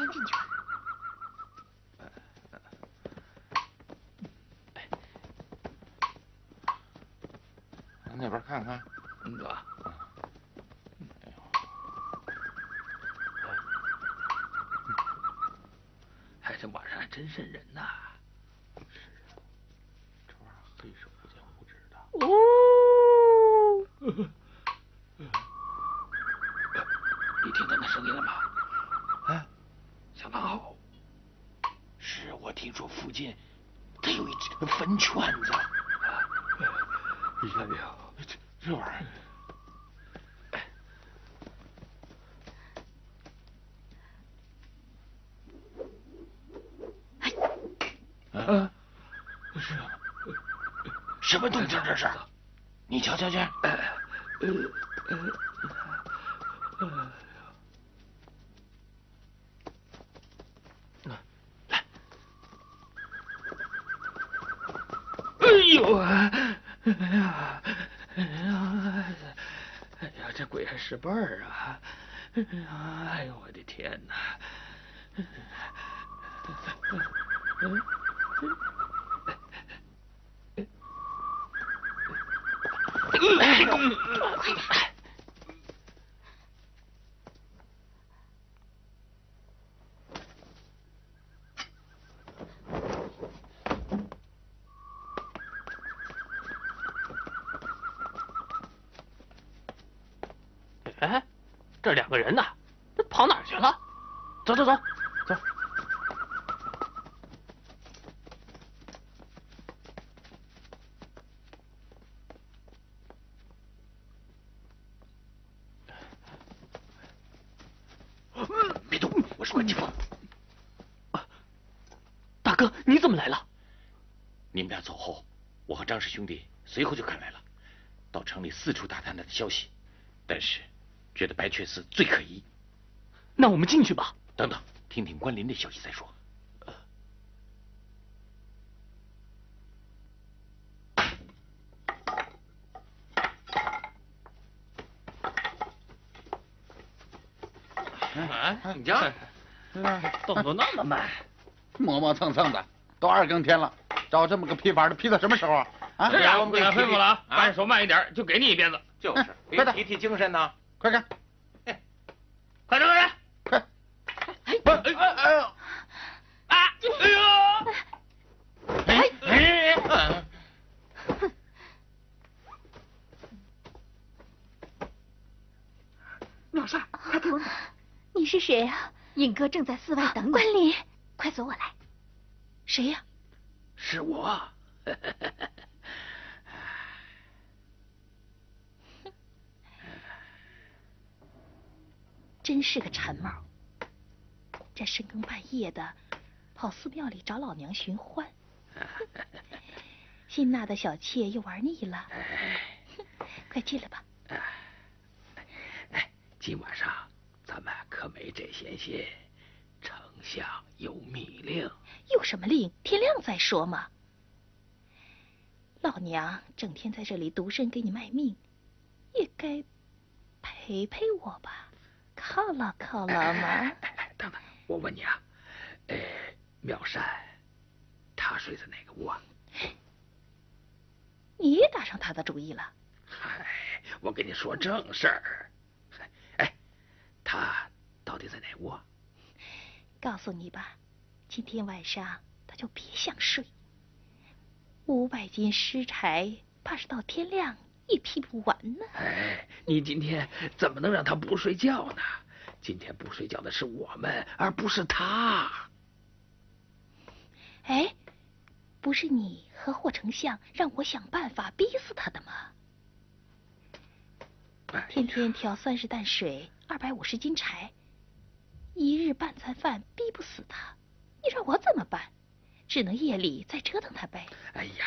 我先进去吧。往那边看看。嗯，走。哎，这晚上还真瘆人呐。是啊，这玩意儿黑手不见五指的。哦。你听到那声音了吗？哎，相当好。是我听说附近，它有一只坟圈子。哎呀，这这玩意儿。啊，是什么动静？这是？你瞧瞧去。哎呦！哎呀！哎呀！哎呀！这鬼还使绊儿啊！哎呦，我的天哪！快点！哎，这两个人呢？这跑哪儿去了？走走走走。别动，我是关继峰。大哥，你怎么来了？你们俩走后，我和张氏兄弟随后就赶来了，到城里四处打探他的消息，但是觉得白雀寺最可疑。那我们进去吧。等等，听听关林的消息再说。哎，你家动作那么慢，磨磨蹭蹭的，都二更天了，找这么个批法的批到什么时候啊？啊，是啊，我们给他吩咐了啊，扳手慢一点，就给你一鞭子。就是，别提提精神呢。快看，快点，快点，快！哎哎哎呦！啊！哎呦！哎哎哎！妙善，快给我谁啊？尹哥正在寺外等你。关林，快随我来。谁呀？是我。真是个馋猫，这深更半夜的跑寺庙里找老娘寻欢，新纳的小妾又玩腻了，快进来吧。哎，今晚上可没这闲心，丞相有密令。有什么令？天亮再说嘛。老娘整天在这里独身给你卖命，也该陪陪我吧。犒劳犒劳嘛！等等，我问你啊，呃，妙善，他睡在哪个屋啊？你也打上他的主意了？嗨，我跟你说正事儿。哎，他到底在哪屋？告诉你吧，今天晚上他就别想睡。五百斤尸柴，怕是到天亮。也劈不完呢。哎，你今天怎么能让他不睡觉呢？今天不睡觉的是我们，而不是他。哎，不是你和霍丞相让我想办法逼死他的吗？天天挑三十担水，二百五十斤柴，一日半餐饭，逼不死他。你让我怎么办？只能夜里再折腾他呗。哎呀！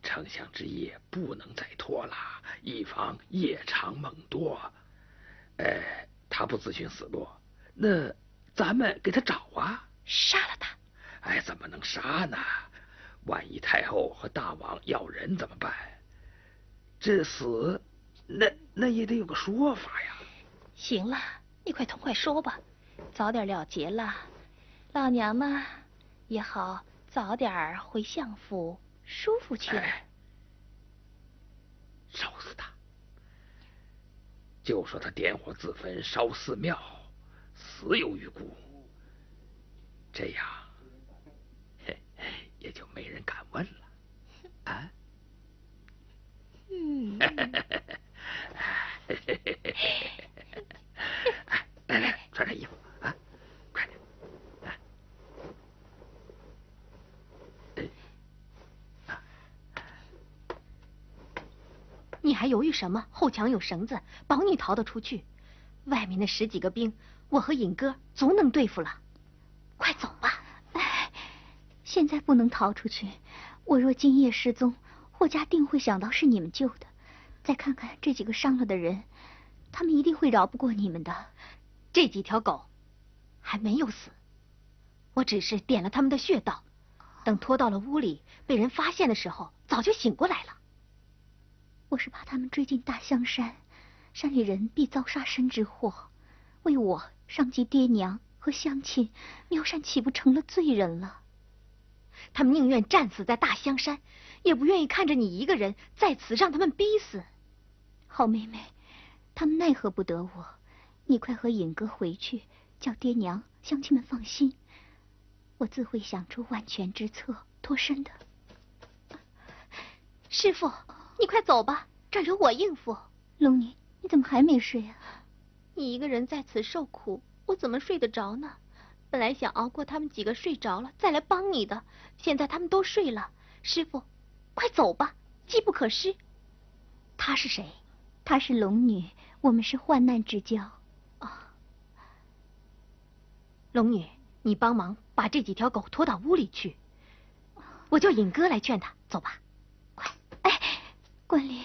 丞相之夜不能再拖了，以防夜长梦多。哎，他不自寻死路，那咱们给他找啊！杀了他！哎，怎么能杀呢？万一太后和大王要人怎么办？这死，那那也得有个说法呀。行了，你快痛快说吧。早点了结了，老娘呢也好早点回相府舒服去。烧死他！就说他点火自焚、烧寺庙，死有余辜。这样，也就没人敢问了。啊？嗯。来来，穿上衣服啊，快点！你还犹豫什么？后墙有绳子，保你逃得出去。外面那十几个兵，我和尹哥足能对付了。快走吧！哎，现在不能逃出去。我若今夜失踪，霍家定会想到是你们救的。再看看这几个伤了的人，他们一定会饶不过你们的。这几条狗还没有死，我只是点了他们的穴道，等拖到了屋里被人发现的时候，早就醒过来了。我是怕他们追进大香山，山里人必遭杀身之祸，为我伤及爹娘和乡亲，苗山岂不成了罪人了？他们宁愿战死在大香山，也不愿意看着你一个人在此让他们逼死。好妹妹，他们奈何不得我。你快和尹哥回去，叫爹娘、乡亲们放心。我自会想出万全之策脱身的。师傅，你快走吧，这儿有我应付。龙女，你怎么还没睡啊？你一个人在此受苦，我怎么睡得着呢？本来想熬过他们几个睡着了再来帮你的，现在他们都睡了。师傅，快走吧，机不可失。他是谁？她是龙女，我们是患难之交。龙女，你帮忙把这几条狗拖到屋里去，我叫尹哥来劝他。走吧，快！哎，关林，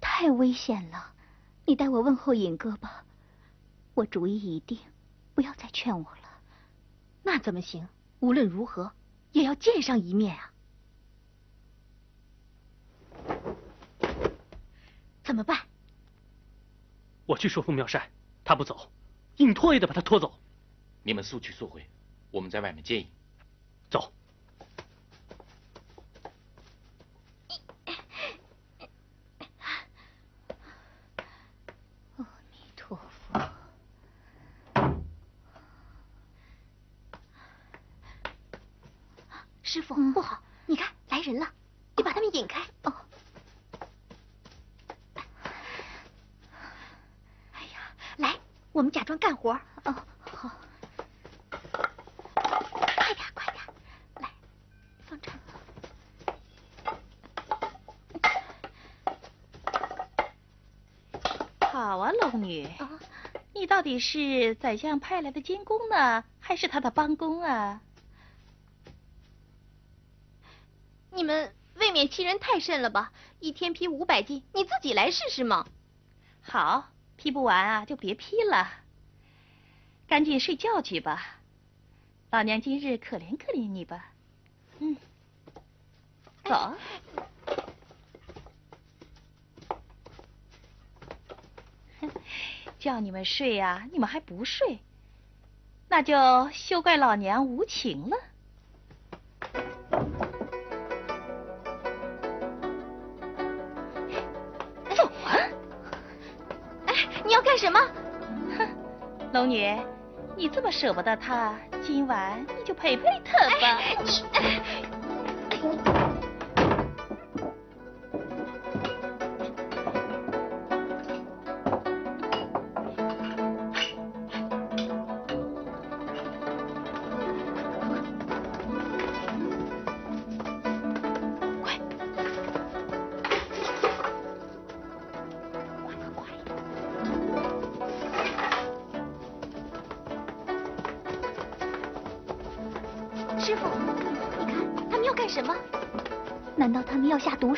太危险了，你代我问候尹哥吧。我主意已定，不要再劝我了。那怎么行？无论如何也要见上一面啊！怎么办？我去说服妙善，他不走，硬拖也得把他拖走。你们速去速回，我们在外面接应。走。阿弥陀佛。师傅，不好！你看来人了，你把他们引开。哦。哎呀，来，我们假装干活。哦。女，你到底是宰相派来的监工呢，还是他的帮工啊？你们未免欺人太甚了吧？一天批五百斤，你自己来试试嘛。好，批不完啊，就别批了，赶紧睡觉去吧。老娘今日可怜可怜你吧。嗯，走。叫你们睡呀，你们还不睡，那就休怪老娘无情了。走啊！哎，你要干什么？哼，龙女，你这么舍不得他，今晚你就陪陪他吧。你。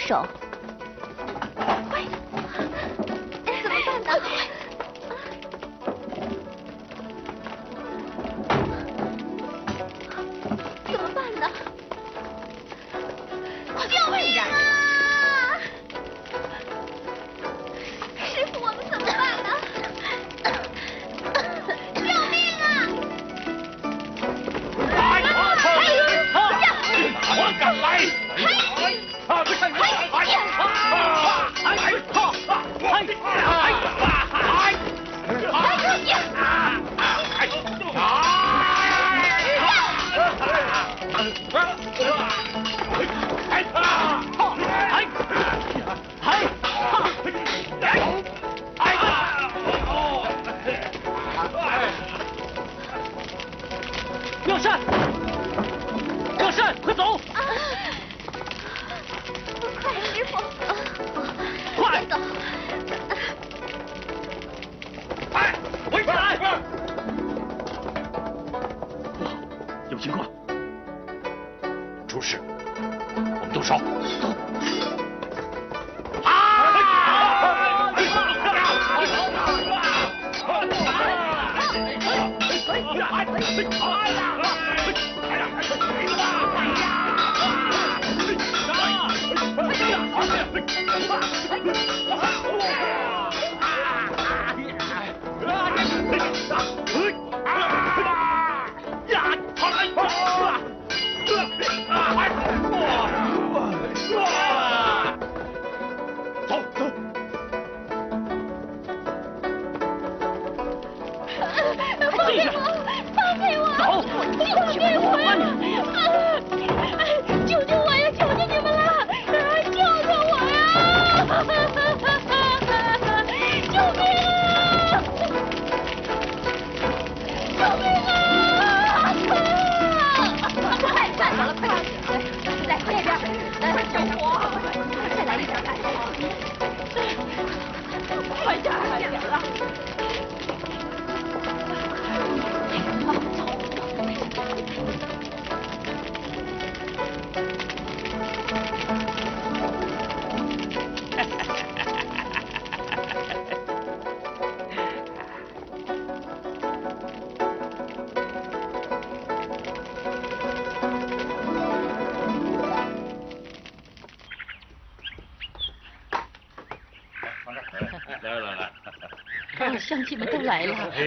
手。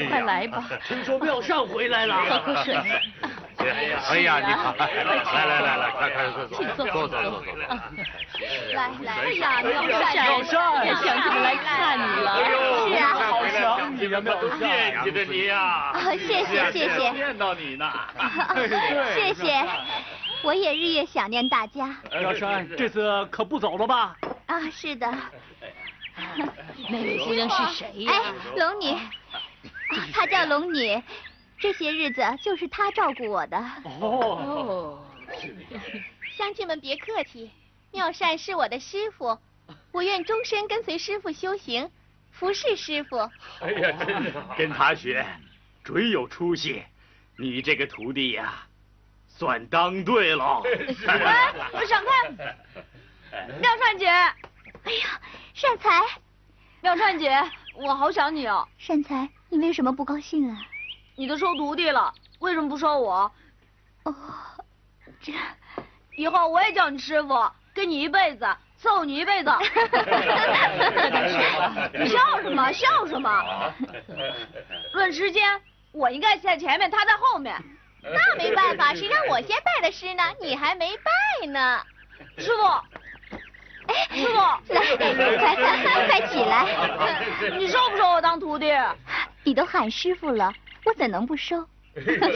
快来吧，听说妙善回来了喝。口水。哎呀，哎呀，你好，来来来来，快快坐坐，请坐，坐坐请坐坐。来来，哎呀，妙妙善，妙善看乡亲们来看你了。是啊好想你呀，妙善。惦记着你呀！啊，谢谢谢谢，见到你呢。谢谢，我也日夜想念大家妙善，这次可不走了吧？啊，是的。那位姑娘是谁呀？哎，龙女，啊她叫龙女，这些日子就是她照顾我的。哦，哦，乡亲们别客气，妙善是我的师傅，我愿终身跟随师傅修行，服侍师傅。哎呀，真是跟他学，准有出息。你这个徒弟呀，算当对喽。哎，闪开！妙善姐，哎呀，善财，妙善姐，我好想你哦。善财，你为什么不高兴啊？你都收徒弟了，为什么不收我？哦，这以后我也叫你师傅，跟你一辈子，伺候你一辈子。你笑什么？笑什么？论时间，我应该在前面，他在后面。那没办法，谁让我先拜的师呢？你还没拜呢。师傅，哎，师傅，来，快快起来！你收不收我当徒弟？你都喊师傅了，我怎能不收？师傅，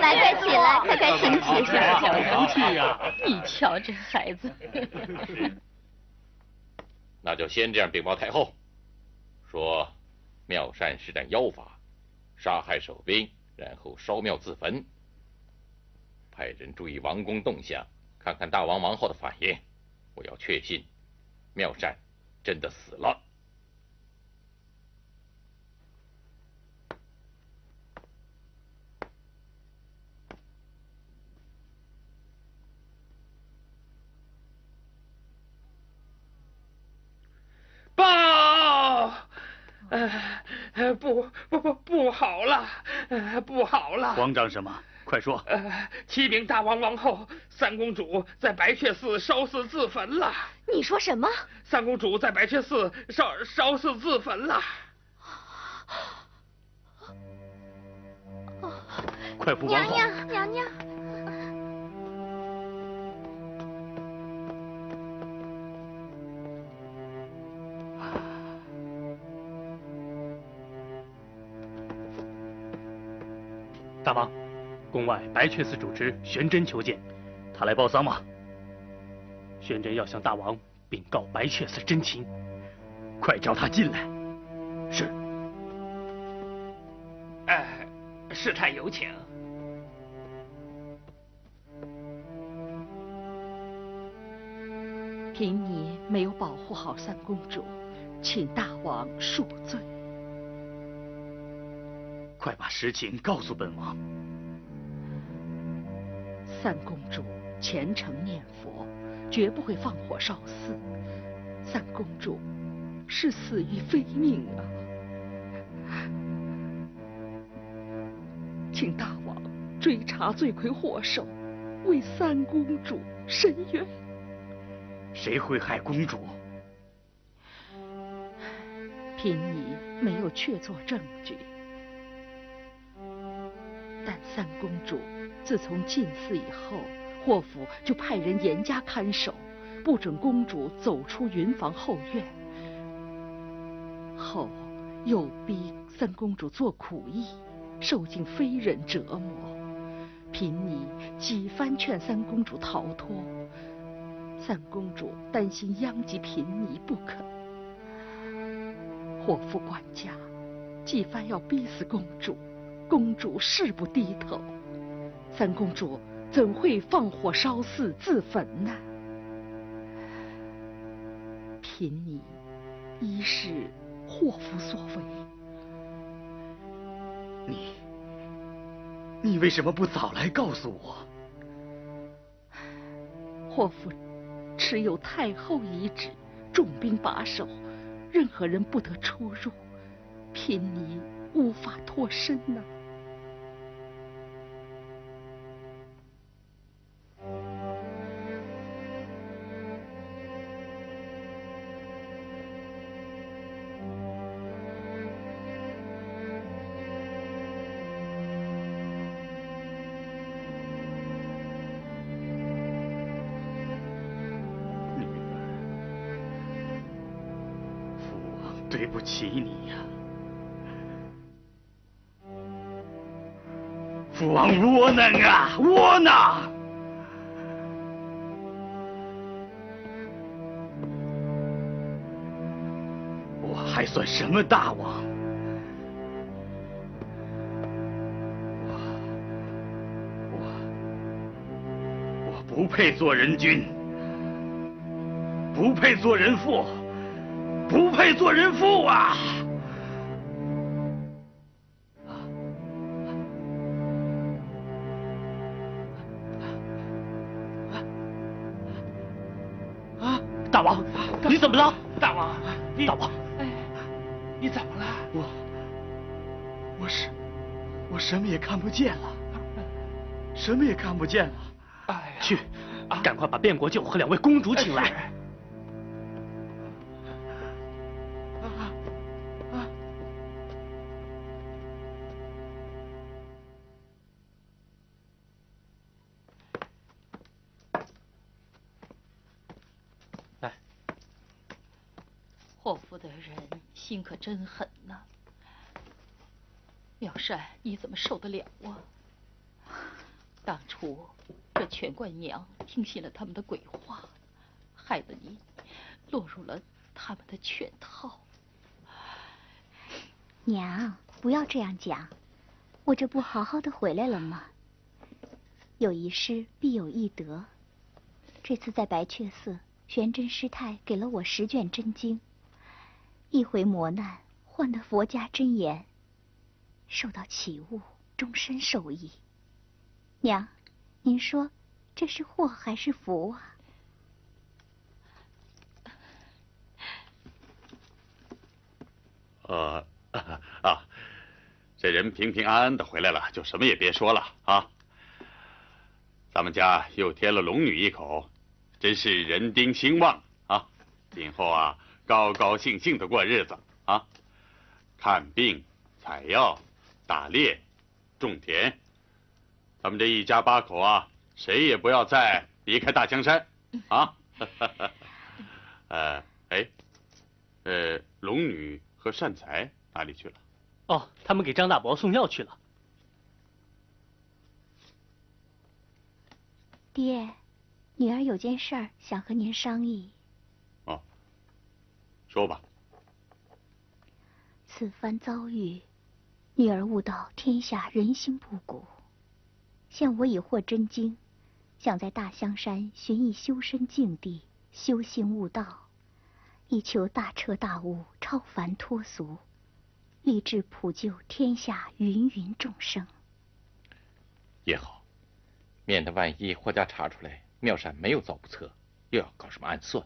来，快起来，快快请起。好福气呀！你瞧这孩子，那就先这样禀报太后，说妙善施展妖法，杀害守兵，然后烧庙自焚。派人注意王宫动向，看看大王王后的反应。我要确信妙善真的死了。报！呃，不不不不好了，呃，不好了！慌张什么？快说！呃，启禀大王王后，三公主在白雀寺烧死自焚了。你说什么？三公主在白雀寺烧烧死自焚了。快扶王娘！娘，娘娘。大王，宫外白雀寺主持玄真求见，他来报丧吗？玄真要向大王禀告白雀寺真情，快召他进来。是。哎，世太有请。凭你没有保护好三公主，请大王恕罪。快把实情告诉本王。三公主虔诚念佛，绝不会放火烧寺。三公主是死于非命啊！请大王追查罪魁祸首，为三公主伸冤。谁会害公主？凭你没有确凿证据，但三公主。自从进寺以后，霍府就派人严加看守，不准公主走出云房后院。后又逼三公主做苦役，受尽非人折磨。贫尼几番劝三公主逃脱，三公主担心殃及贫尼不肯。霍府管家几番要逼死公主，公主誓不低头。三公主怎会放火烧寺自焚呢？贫尼一是祸福所为。你，你为什么不早来告诉我？祸福持有太后遗旨，重兵把守，任何人不得出入，贫尼无法脱身呐。对还算什么大王？我我我不配做人君，不配做人父。不配做人父啊！啊！大王，你怎么了？大王，大王，哎，你怎么了？我，我是，我什么也看不见了，什么也看不见了。哎呀，去，赶快把卞国舅和两位公主请来。真狠呐，妙善，你怎么受得了啊？当初这全冠娘听信了他们的鬼话，害得你落入了他们的圈套。娘，不要这样讲，我这不好好的回来了吗？有一失必有一得，这次在白雀寺，玄真师太给了我十卷真经。一回磨难，换得佛家真言，受到启悟，终身受益。娘，您说这是祸还是福啊？呃啊，这人平平安安的回来了，就什么也别说了啊。咱们家又添了龙女一口，真是人丁兴旺啊！今后啊。高高兴兴的过日子啊！看病、采药、打猎、种田，咱们这一家八口啊，谁也不要再离开大江山啊！呃，哎，呃，龙女和善财哪里去了？哦，他们给张大伯送药去了。爹，女儿有件事儿想和您商议。说吧。此番遭遇，女儿悟到天下人心不古。现我已获真经，想在大香山寻一修身净地，修心悟道，以求大彻大悟、超凡脱俗，立志普救天下芸芸众生。也好，免得万一霍家查出来妙善没有造不测，又要搞什么暗算。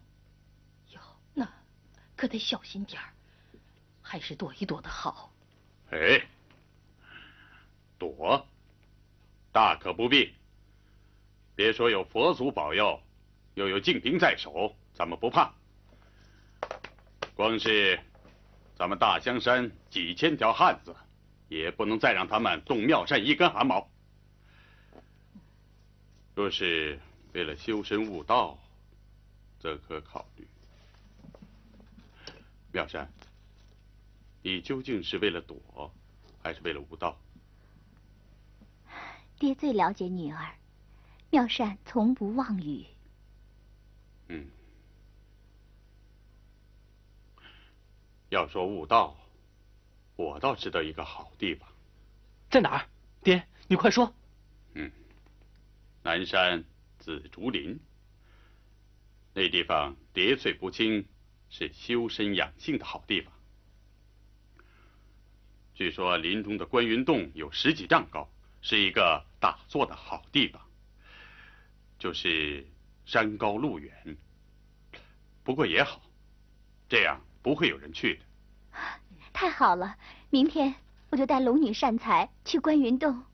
可得小心点儿，还是躲一躲的好。哎，躲，大可不必。别说有佛祖保佑，又有净兵在手，咱们不怕。光是咱们大香山几千条汉子，也不能再让他们动妙善一根汗毛。若是为了修身悟道，则可考虑。妙山，你究竟是为了躲，还是为了悟道？爹最了解女儿，妙善从不妄语。嗯，要说悟道，我倒知道一个好地方。在哪儿？爹，你快说。嗯。南山紫竹林，那地方叠翠不清，是修身养性的好地方。据说林中的观云洞有十几丈高，是一个打坐的好地方。就是山高路远，不过也好，这样不会有人去的。太好了，明天我就带龙女善财去观云洞。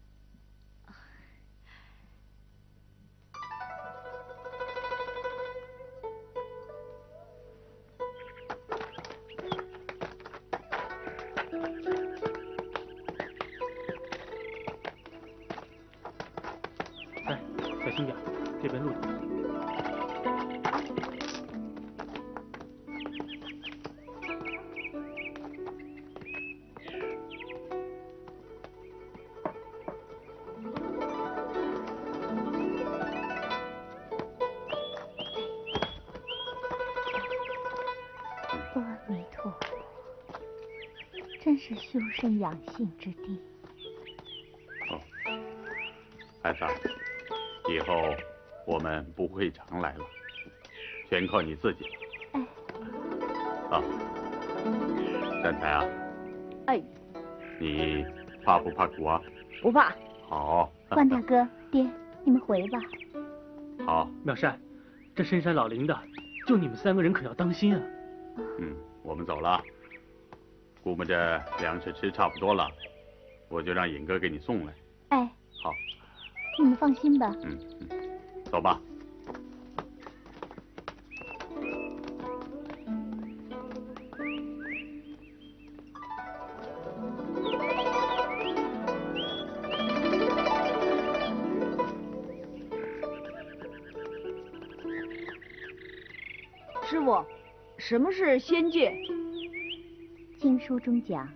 养性之地。哦，孩子，以后我们不会常来了，全靠你自己了。哎。啊，善财啊。哎。你怕不怕苦啊？不怕。好。关大哥，爹，你们回吧。好。妙善，这深山老林的，就你们三个人可要当心啊。嗯，我们走了。估摸着粮食吃差不多了，我就让尹哥给你送来。哎，好，你们放心吧。嗯嗯，走吧。师傅，什么是仙界？经书中讲，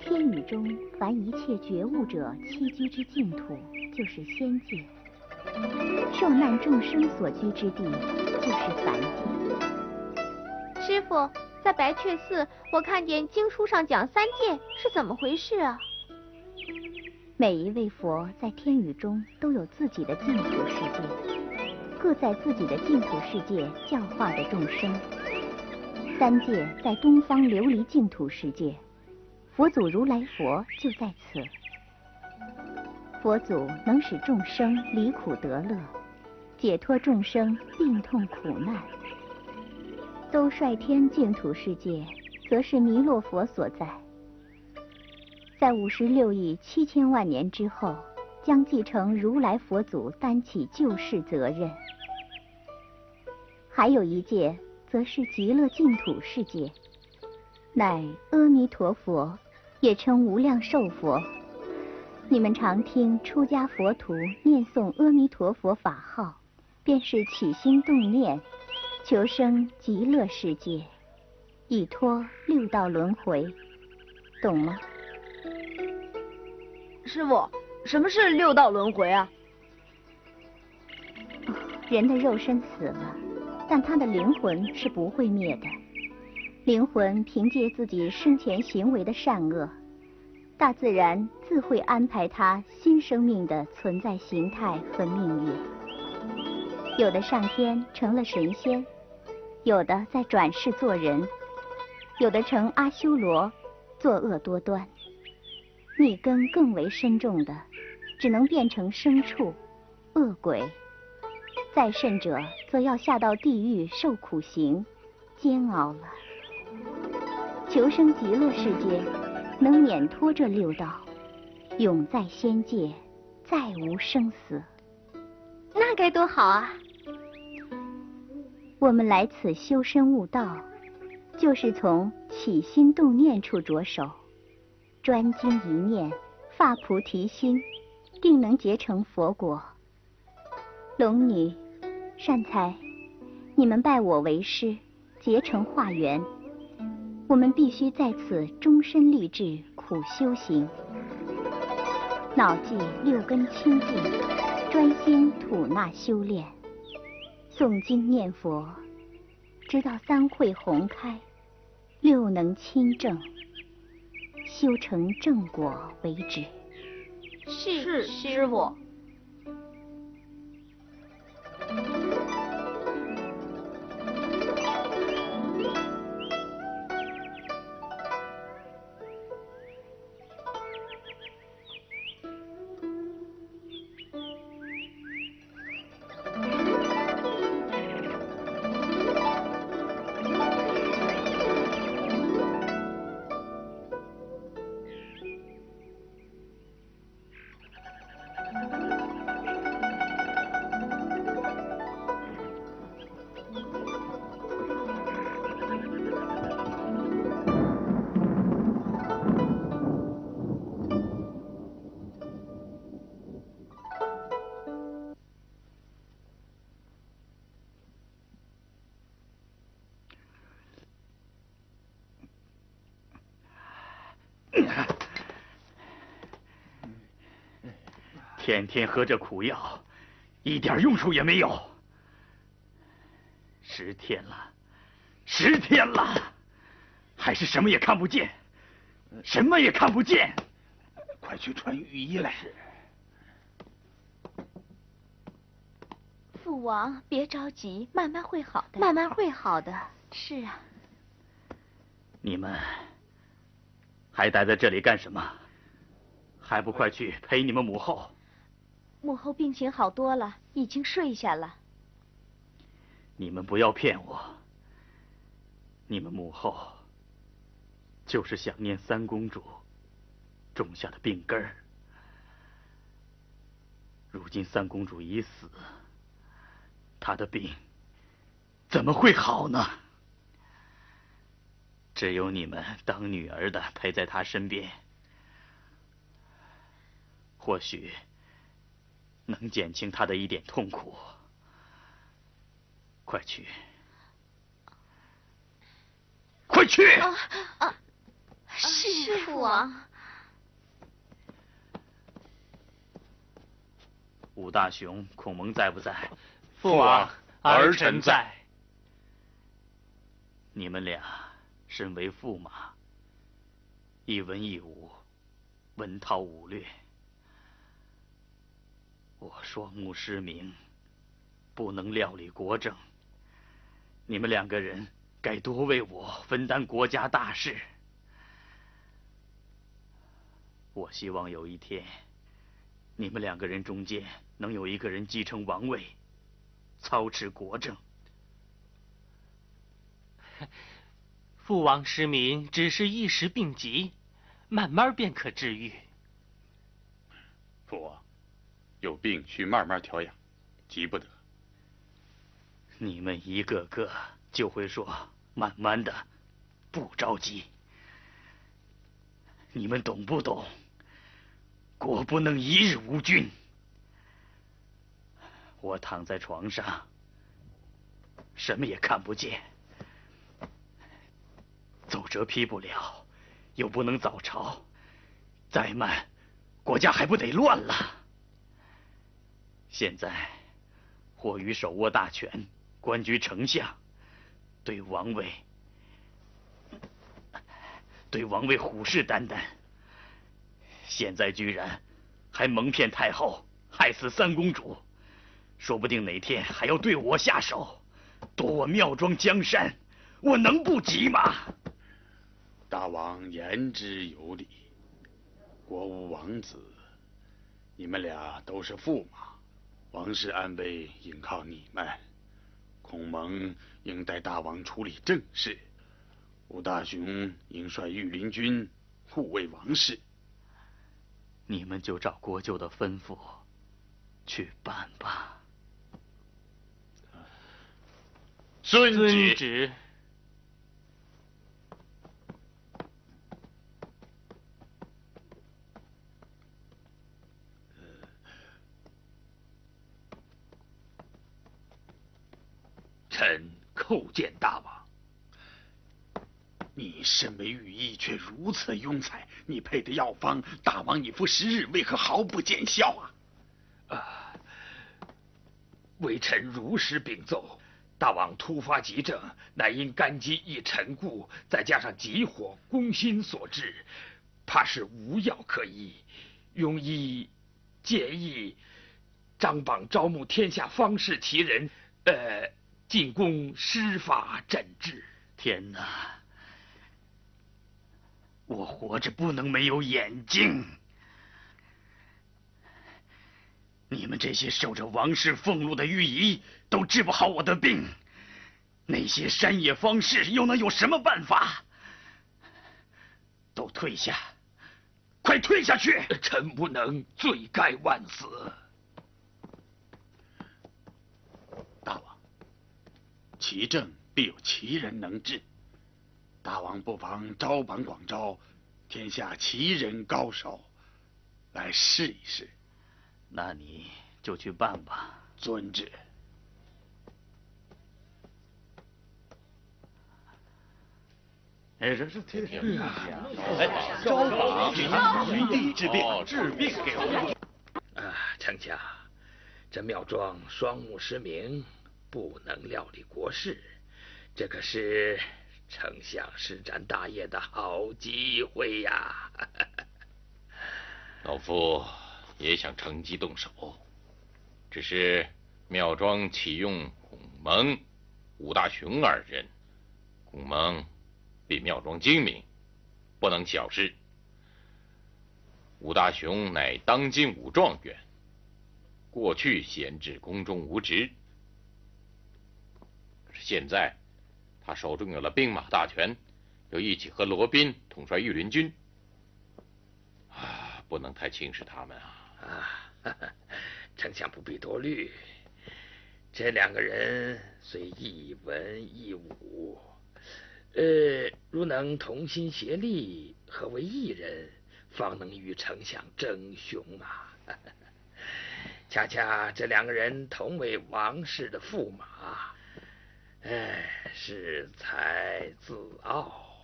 天宇中凡一切觉悟者栖居之净土，就是仙界；受难众生所居之地，就是凡界。师傅，在白雀寺，我看见经书上讲三界，是怎么回事啊？每一位佛在天宇中都有自己的净土世界，各在自己的净土世界教化着众生。三界在东方琉璃净土世界，佛祖如来佛就在此。佛祖能使众生离苦得乐，解脱众生病痛苦难。兜率天净土世界，则是弥勒佛所在。在五十六亿七千万年之后，将继承如来佛祖担起救世责任。还有一界。则是极乐净土世界，乃阿弥陀佛，也称无量寿佛。你们常听出家佛徒念诵阿弥陀佛法号，便是起心动念，求生极乐世界，以脱六道轮回，懂吗？师傅，什么是六道轮回啊？人的肉身死了。但他的灵魂是不会灭的，灵魂凭借自己生前行为的善恶，大自然自会安排他新生命的存在形态和命运。有的上天成了神仙，有的在转世做人，有的成阿修罗，作恶多端。逆根更为深重的，只能变成牲畜、恶鬼。再甚者，则要下到地狱受苦刑、煎熬了。求生极乐世界，能免脱这六道，永在仙界，再无生死。那该多好啊！我们来此修身悟道，就是从起心动念处着手，专精一念，发菩提心，定能结成佛果。龙女。善财，你们拜我为师，结成化缘。我们必须在此终身立志，苦修行，脑际六根清净，专心吐纳修炼，诵经念佛，直到三慧红开，六能亲正，修成正果为止。是师傅。天天喝这苦药，一点用处也没有。十天了，十天了，还是什么也看不见，什么也看不见。快去穿雨衣来。父王，别着急，慢慢会好的。慢慢会好的。是啊。你们还待在这里干什么？还不快去陪你们母后？母后病情好多了，已经睡下了。你们不要骗我。你们母后就是想念三公主种下的病根儿。如今三公主已死，她的病怎么会好呢？只有你们当女儿的陪在她身边，或许。能减轻他的一点痛苦，快去，快去！啊啊！师父王！武大雄、孔蒙在不在？父王，儿臣在。你们俩身为驸马，一文一武，文韬武略。我双目失明，不能料理国政。你们两个人该多为我分担国家大事。我希望有一天，你们两个人中间能有一个人继承王位，操持国政。父王失明只是一时病急，慢慢便可治愈。父王。有病需慢慢调养，急不得。你们一个个就会说慢慢的，不着急。你们懂不懂？国不能一日无君。我躺在床上，什么也看不见，奏折批不了，又不能早朝，再慢，国家还不得乱了。现在，霍宇手握大权，官居丞相，对王位，对王位虎视眈眈。现在居然还蒙骗太后，害死三公主，说不定哪天还要对我下手，夺我妙庄江山，我能不急吗？大王言之有理，国无王子，你们俩都是驸马，王室安危应靠你们。孔蒙应代大王处理政事，武大雄应率御林军护卫王室。你们就照国舅的吩咐去办吧。遵遵旨。臣叩见大王。你身为御医，却如此庸才，你配的药方，大王已服十日，为何毫不见效啊？啊！微臣如实禀奏，大王突发急症，乃因肝疾易沉固，再加上急火攻心所致，怕是无药可医。庸医建议张榜招募天下方士奇人，呃，进宫施法诊治。天哪！我活着不能没有眼睛！你们这些受着王室俸禄的御医都治不好我的病，那些山野方士又能有什么办法？都退下！快退下去！臣不能罪该万死。大王，奇症必有其人能治。大王不妨招榜广招，天下奇人高手来试一试。那你就去办吧。遵旨。哎，这是天啊哎，招榜云地治病，治病给我。啊，丞相，这妙庄双目失明，不能料理国事，这可是丞相施展大业的好机会呀！老夫也想乘机动手，只是妙庄启用孔蒙、武大雄二人，孔蒙。比妙庄精明，不能小视。武大雄乃当今武状元，过去闲置宫中无职，现在他手中有了兵马大权，又一起和罗宾统帅御林军，啊，不能太轻视他们啊！啊，丞相不必多虑，这两个人虽一文一武。呃，如能同心协力，合为一人，方能与丞相争雄啊！恰恰这两个人同为王室的驸马，哎，恃才自傲，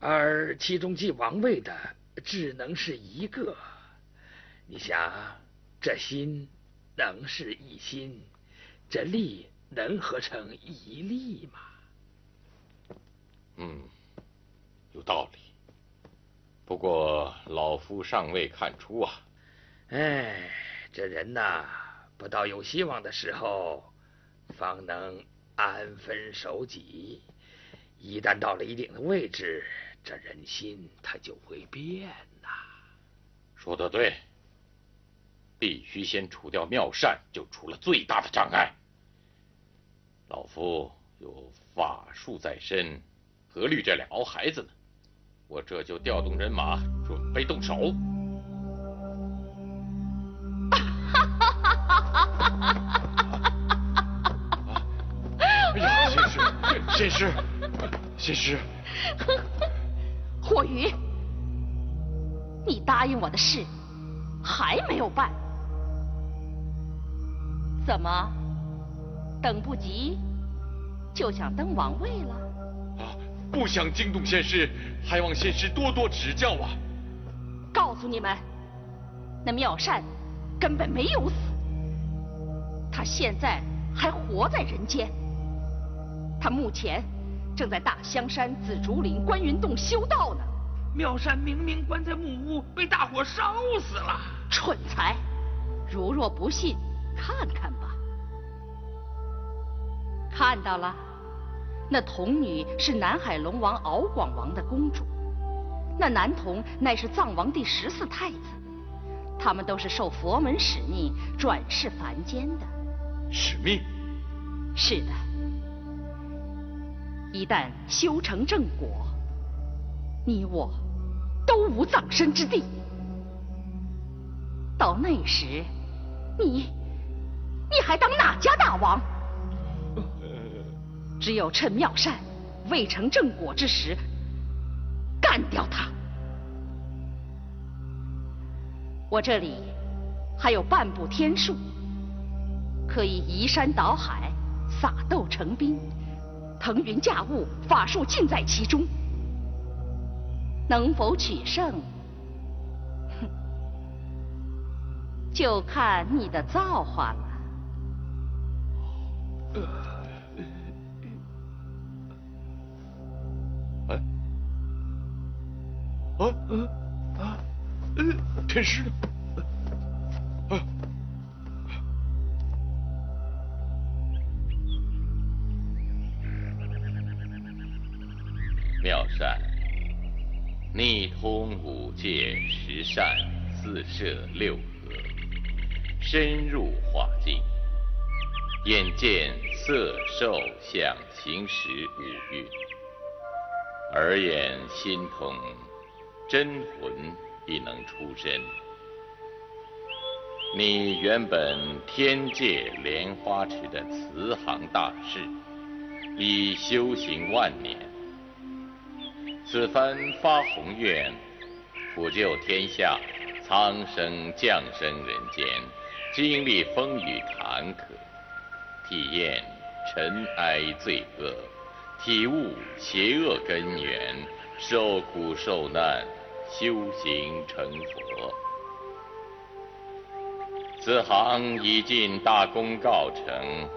而其中继王位的只能是一个。你想，这心能是一心，这力能合成一力吗？嗯，有道理。不过老夫尚未看出啊。哎，这人呐，不到有希望的时候，方能安分守己。一旦到了一定的位置，这人心他就会变呐。说得对，必须先除掉妙善，就除了最大的障碍。老夫有法术在身。何虑这俩毛孩子呢？我这就调动人马，准备动手。师，仙师，仙师！霍宇，你答应我的事还没有办，怎么等不及就想登王位了？啊不想惊动仙师，还望仙师多多指教啊！告诉你们，那妙善根本没有死，他现在还活在人间。他目前正在大香山紫竹林观云洞修道呢。妙善明明关在木屋，被大火烧死了。蠢材！如若不信，看看吧。看到了，那童女是南海龙王敖广王的公主，那男童乃是藏王第十四太子，他们都是受佛门使命转世凡间的。使命？是的。一旦修成正果，你我都无葬身之地。到那时，你你还当哪家大王？只有趁妙善未成正果之时，干掉他。我这里还有半部天术，可以移山倒海，撒豆成兵。腾云驾雾，法术尽在其中，能否取胜，哼，就看你的造化了。哎，啊，啊，天师呢？逆通五界十善，四摄六合，深入化境，眼见色受想行识五蕴，耳眼心通，真魂亦能出身。你原本天界莲花池的慈航大士，已修行万年。此番发宏愿，普救天下苍生降生人间，经历风雨坎坷，体验尘埃罪恶，体悟邪恶根源，受苦受难，修行成佛。此行已尽大功告成，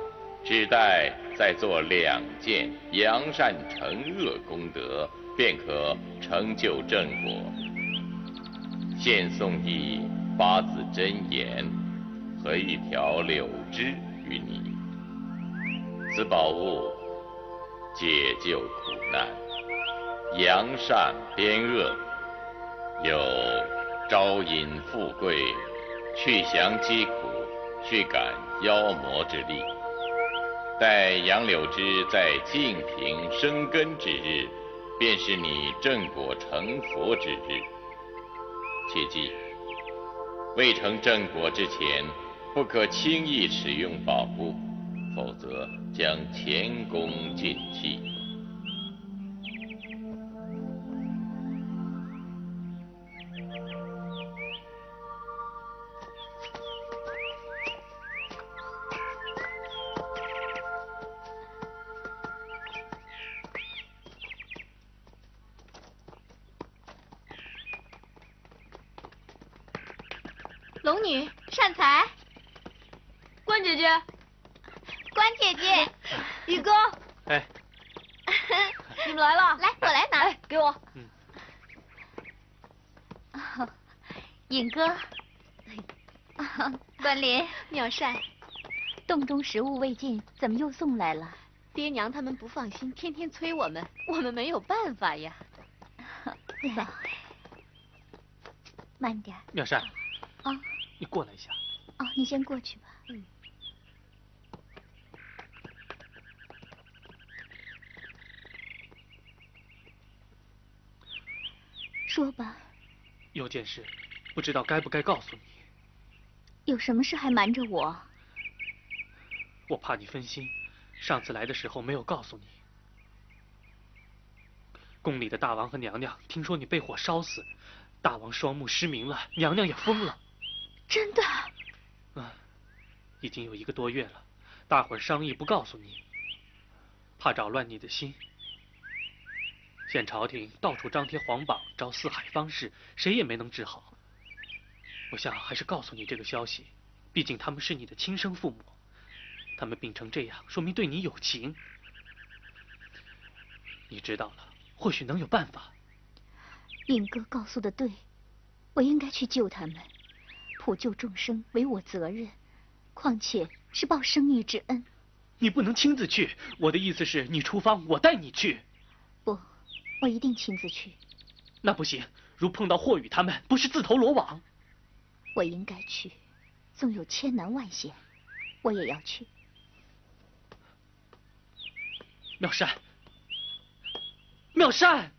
只待再做两件扬善惩恶功德。便可成就正果。现送一八字真言和一条柳枝与你，此宝物解救苦难，扬善鞭恶，有招引富贵、去降疾苦、去赶妖魔之力。待杨柳枝在净瓶生根之日。便是你正果成佛之日，切记，未成正果之前，不可轻易使用宝物，否则将前功尽弃。妙善，洞中食物未尽，怎么又送来了？爹娘他们不放心，天天催我们，我们没有办法呀。走，慢点。妙善，啊，你过来一下。哦，你先过去吧。嗯。说吧。有件事，不知道该不该告诉你。有什么事还瞒着我？我怕你分心，上次来的时候没有告诉你。宫里的大王和娘娘听说你被火烧死，大王双目失明了，娘娘也疯了。真的？嗯，已经有一个多月了，大伙儿商议不告诉你，怕扰乱你的心。现朝廷到处张贴皇榜，招四海方士，谁也没能治好。我想还是告诉你这个消息毕竟他们是你的亲生父母他们病成这样说明对你有情。你知道了或许能有办法。尹哥告诉的对我应该去救他们普救众生为我责任况且是报生育之恩。你不能亲自去我的意思是你出发我带你去。不我一定亲自去。那不行如碰到霍雨他们不是自投罗网。我应该去。纵有千难万险我也要去。妙善妙善。